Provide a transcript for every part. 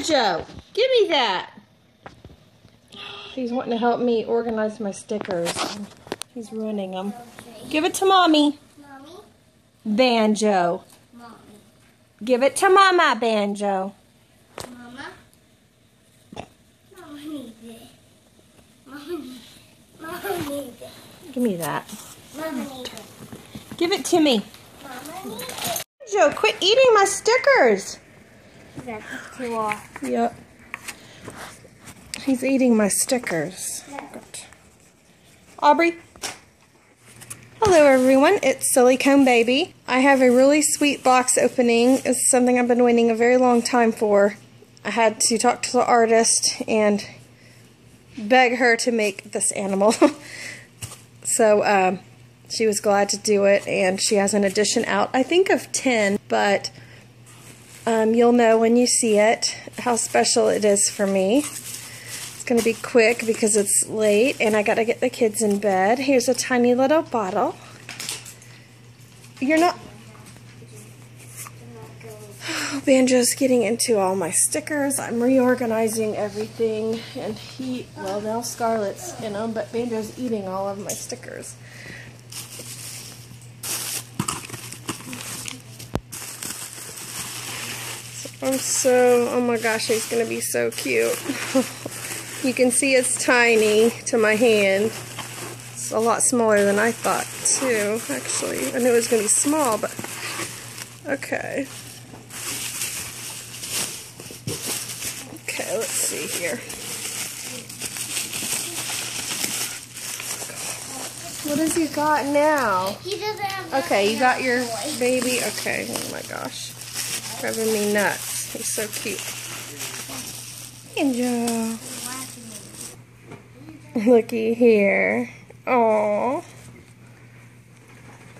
Banjo, give me that. He's wanting to help me organize my stickers. He's ruining them. Give it to mommy. Mommy? Banjo. Mommy. Give it to mama, Banjo. Mama? Mama needs it. Mama needs it. Mama needs it. Give me that. Mama needs it. Give it to me. Mama needs it. Banjo, quit eating my stickers. That's too off. Yep. He's eating my stickers. Aubrey. Hello everyone, it's Silly Silicone Baby. I have a really sweet box opening. It's something I've been waiting a very long time for. I had to talk to the artist and beg her to make this animal. so um, she was glad to do it and she has an edition out, I think of 10, but um, you'll know when you see it how special it is for me. It's going to be quick because it's late and I got to get the kids in bed. Here's a tiny little bottle. You're not... Banjo's getting into all my stickers. I'm reorganizing everything and he, well now Scarlett's in them, but Banjo's eating all of my stickers. I'm so, oh my gosh, he's going to be so cute. you can see it's tiny to my hand. It's a lot smaller than I thought, too, actually. I knew it was going to be small, but okay. Okay, let's see here. What has he got now? He doesn't have Okay, you got your toy. baby. Okay, oh my gosh. Driving me nuts. He's so cute. Angel. Looky here. Oh.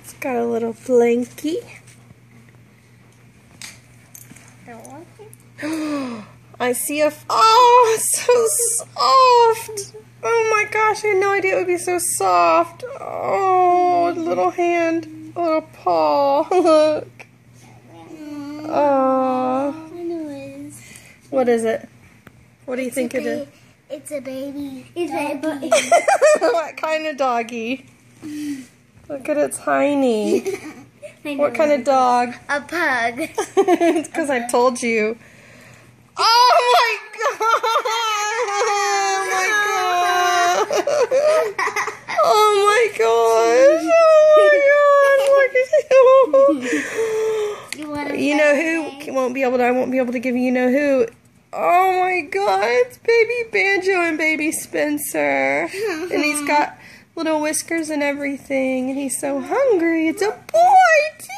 It's got a little it. I see a. Oh, so soft. Oh my gosh, I had no idea it would be so soft. Oh, little hand, little paw. Oh. What is it? What do you think it's it a is? It's a baby. It's a baby. what kind of doggy? Look at its tiny. What kind of dog? A pug. it's because I told you. Oh my god! Oh my god! Oh my gosh! Oh my god! Look at you! You You know who won't be able to? I won't be able to give you. You know who? Oh my God! It's baby Banjo and baby Spencer, and he's got little whiskers and everything, and he's so hungry. It's a boy too.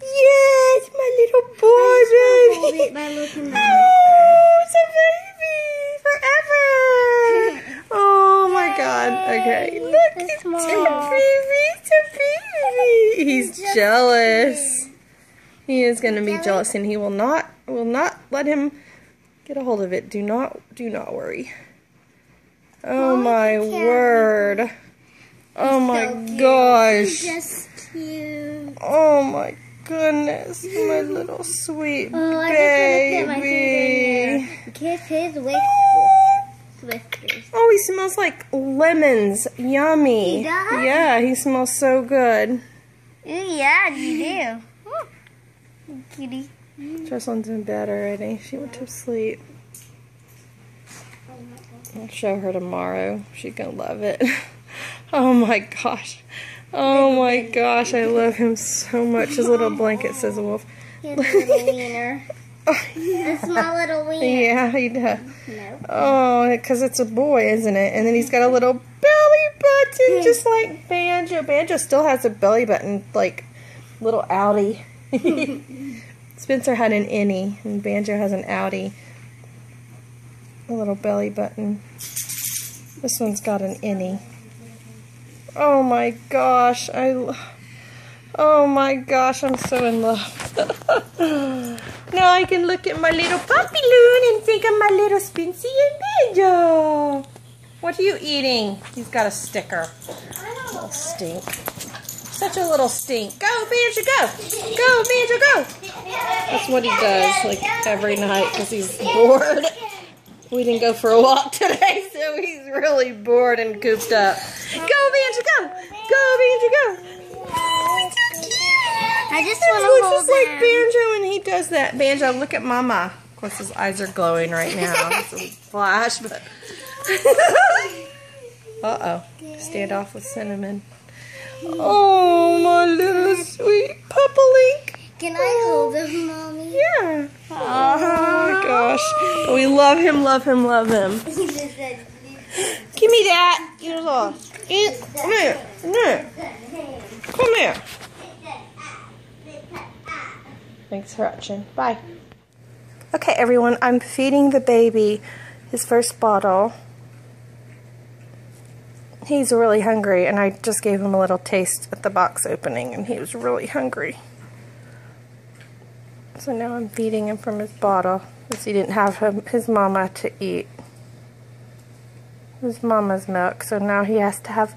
Yes, my little boy, baby. it by looking at Oh, it's a baby forever. Oh my God. Okay, look, It's a baby. It's a baby. He's jealous. He is going to be jealous, and he will not will not let him get a hold of it. Do not do not worry. Oh Mommy my word. Oh my so gosh. Just cute. Oh my goodness, my little sweet Oh, I just want to put my baby. Kiss his whiskers. Oh, he smells like lemons. Yummy. He does? Yeah, he smells so good. Ooh, yeah, you do. Kitty. Jesselyn's in bed already. She went to sleep. I'll show her tomorrow. She's gonna love it. Oh my gosh. Oh my gosh, I love him so much. His little blanket says wolf. He has a little wiener. A small little wiener. Yeah, he does. No. Oh, because it's a boy, isn't it? And then he's got a little belly button, just like Banjo. Banjo still has a belly button, like little outie. Spencer had an innie, and Banjo has an outie. A little belly button. This one's got an innie. Oh my gosh, I. Oh my gosh, I'm so in love. now I can look at my little puppy loon and think of my little Spency and Banjo. What are you eating? He's got a sticker. Little stink. Such a little stink. Go, Banjo, go. Go, Banjo, go. That's what he does, like, every night because he's bored. We didn't go for a walk today, so he's really bored and cooped up. Go, Banjo, go. Go, Banjo, go. He's so cute. I just want to hold just like. Banjo when he does that. Banjo, look at Mama. Of course, his eyes are glowing right now. It's a flash, but. uh oh. Standoff with Cinnamon. Oh, my little sweet Puppa Can I hold him, mommy? Yeah. Oh my gosh. We love him, love him, love him. Give me that. You little. Eat. Come here. Come here. Come here. Thanks for watching. Bye. Okay, everyone, I'm feeding the baby his first bottle. He's really hungry, and I just gave him a little taste at the box opening, and he was really hungry. So now I'm feeding him from his bottle, because he didn't have him, his mama to eat. His mama's milk, so now he has to have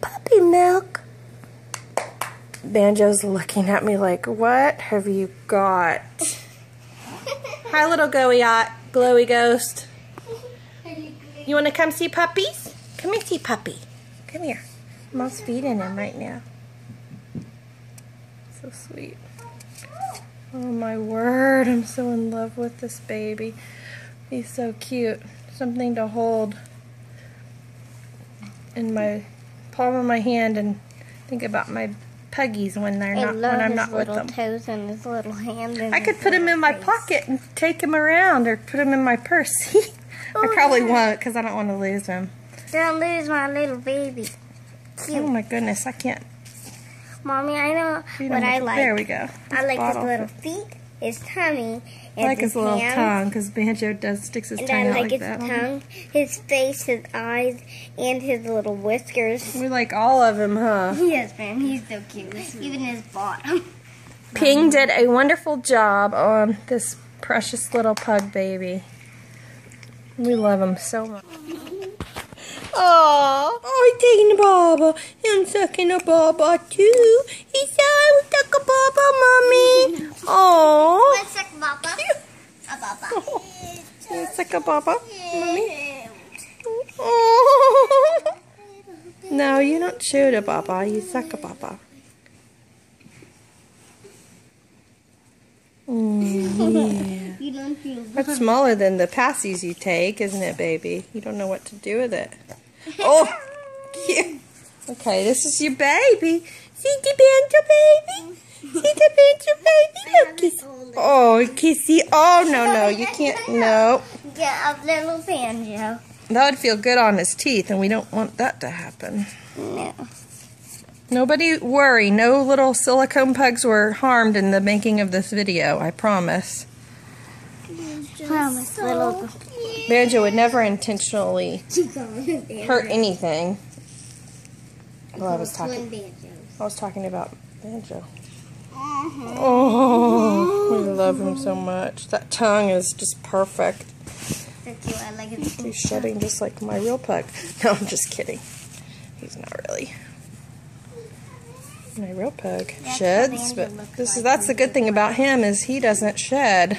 puppy milk. Banjo's looking at me like, what have you got? Hi, little glowy glowy ghost. You want to come see puppies? Come here, see puppy. Come here. Mom's feeding him right now. So sweet. Oh my word, I'm so in love with this baby. He's so cute. Something to hold in my palm of my hand and think about my puggies when they're I not when I'm not with little them. toes and his little hand. And I could put him in my face. pocket and take him around or put him in my purse. I oh, probably won't because I don't want to lose him. Don't lose my little baby. Oh my goodness, I can't. Mommy, I know feed what I like. There we go. I like his little feet, his tummy, I like his little hands. tongue because Banjo does sticks his And tongue I out like like his that. tongue, his face, his eyes, and his little whiskers. We like all of him, huh? Yes, ma'am, he's so cute. Even his bottom. Ping did a wonderful job on this precious little pug baby. We love him so much. Oh, I'm taking a baba. I'm sucking a baba too. He said I would suck a baba, mommy. Oh, Let's suck Papa. A Papa. you suck a baba, mommy. Oh. No, you don't shoot a baba. You suck a baba. Mm, yeah. That's smaller than the passies you take, isn't it, baby? You don't know what to do with it. Oh, cute. Okay, this is your baby. See the banjo baby? See the banjo baby? Look, kiss. Oh, kissy. Oh, no, no, you can't. No. Get a little banjo. That would feel good on his teeth, and we don't want that to happen. No. Nobody worry. No little silicone pugs were harmed in the making of this video, I promise. Promise, little. Banjo would never intentionally hurt anything. Well, I was talking. I was talking about Banjo. Oh, we love him so much. That tongue is just perfect. So cute. I like it. He's shedding just like my real pug. No, I'm just kidding. He's not really. My real pug sheds, but this is that's the good thing about him is he doesn't shed.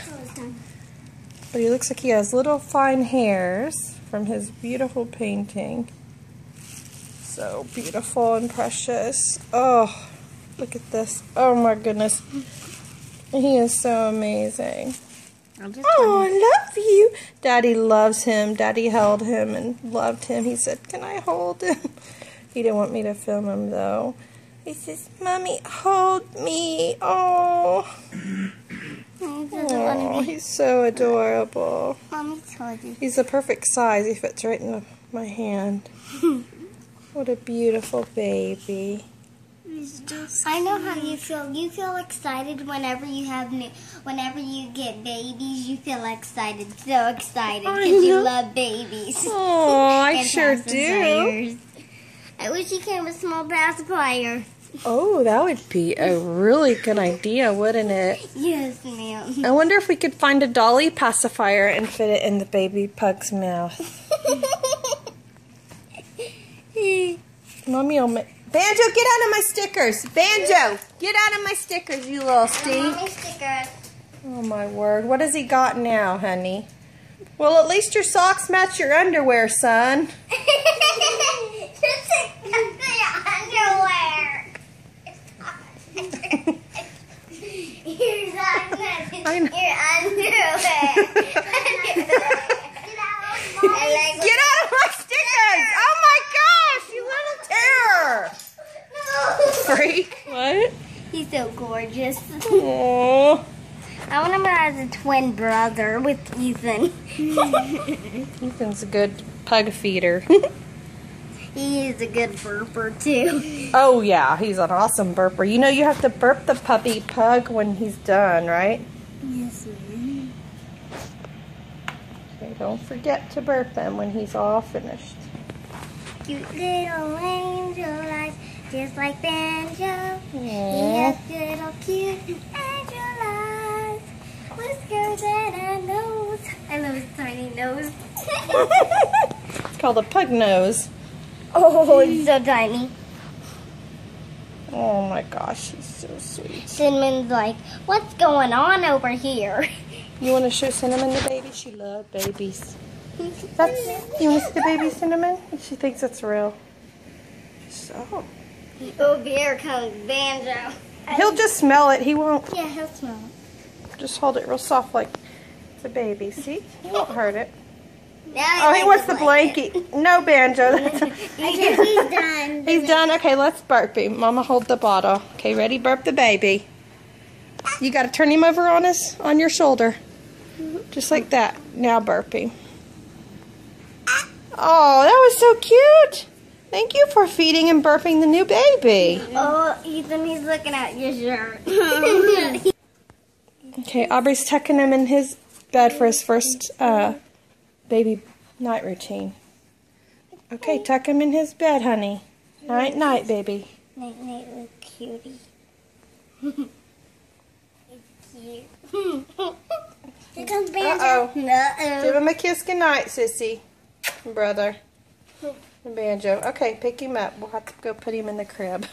But he looks like he has little fine hairs from his beautiful painting. So beautiful and precious. Oh, look at this. Oh my goodness. He is so amazing. Oh, I love you. Daddy loves him. Daddy held him and loved him. He said, Can I hold him? He didn't want me to film him though. He says, Mommy, hold me. Oh, oh he's so adorable. Mommy told you. He's the perfect size. He fits right in my hand. What a beautiful baby. I know how you feel. You feel excited whenever you have new, whenever you get babies. You feel excited, so excited because you love babies. Oh, I sure do. pacifiers. I wish you came with a small pacifier. Oh, that would be a really good idea, wouldn't it? Yes, ma'am. I wonder if we could find a dolly pacifier and fit it in the baby pug's mouth. Mommy will make, Banjo, get out of my stickers. Banjo, get out of my stickers, you little stickers. Oh my word. What has he got now, honey? Well, at least your socks match your underwear, son. Just underwear. Your socks match I know. your underwear. I Get out of my stickers! Oh my gosh, you little terror! No. Freak. What? He's so gorgeous. Aww. I want him as a twin brother with Ethan. Ethan's a good pug feeder. he is a good burper too. oh yeah, he's an awesome burper. You know you have to burp the puppy pug when he's done, right? Yes, ma'am. Okay, don't forget to burp him when he's all finished. Cute little angel eyes, just like Banjo. He has little cute angel eyes, whiskers and a nose. I love his tiny nose. it's called a pug nose. oh, he's so tiny. Oh my gosh, she's so sweet. Cinnamon's like, what's going on over here? You want to show Cinnamon the baby? She loves babies. That's you want to see the baby Cinnamon? She thinks it's real. So Oh, here comes Banjo. he'll just smell it. He won't Yeah, he'll smell it. just hold it real soft like it's a baby. See, he won't hurt it. Oh, he wants the blanket. No, Banjo. That's He's done. He's done. Okay, let's burp him. Mama, hold the bottle. Okay, ready? Burp the baby. You got to turn him over on his on your shoulder, just like that. Now burp him. Oh, that was so cute. Thank you for feeding and burping the new baby. Oh, Ethan, he's looking at your shirt. Okay, Aubrey's tucking him in his bed for his first uh, baby night routine. Okay, tuck him in his bed, honey. Night, night, baby. Night, night, little cutie. it's cute. Here comes Banjo. Uh-oh. Give Uh-oh. him a kiss goodnight, sissy. Brother. And Banjo. Okay, pick him up. We'll have to go put him in the crib.